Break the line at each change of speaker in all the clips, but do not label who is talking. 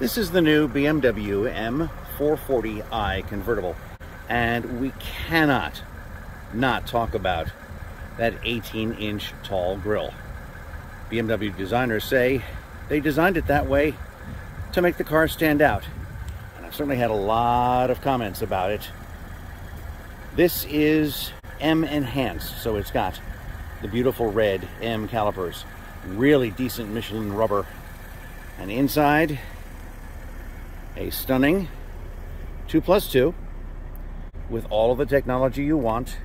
This is the new BMW M440i convertible, and we cannot not talk about that 18 inch tall grille. BMW designers say they designed it that way to make the car stand out. And I've certainly had a lot of comments about it. This is M enhanced, so it's got the beautiful red M calipers, really decent Michelin rubber, and inside a stunning 2 plus 2 with all of the technology you want,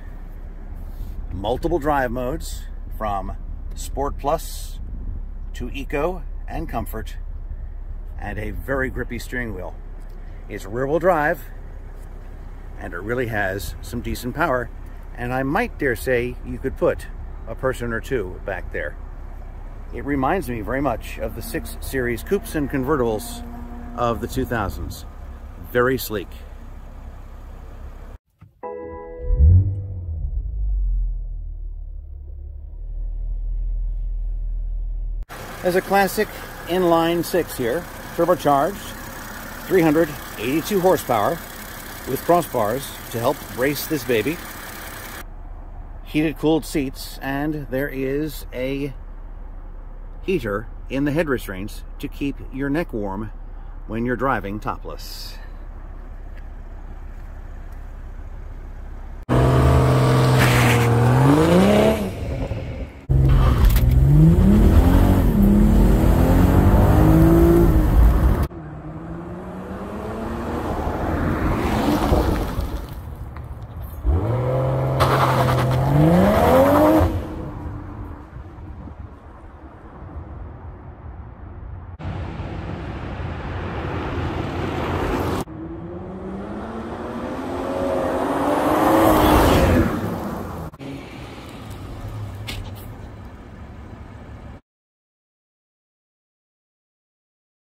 multiple drive modes from Sport Plus to Eco and Comfort, and a very grippy steering wheel. It's rear wheel drive, and it really has some decent power, and I might dare say you could put a person or two back there. It reminds me very much of the 6 Series coupes and convertibles of the 2000s. Very sleek. As a classic inline six here, turbocharged, 382 horsepower with crossbars to help brace this baby. Heated cooled seats, and there is a heater in the head restraints to keep your neck warm when you're driving topless.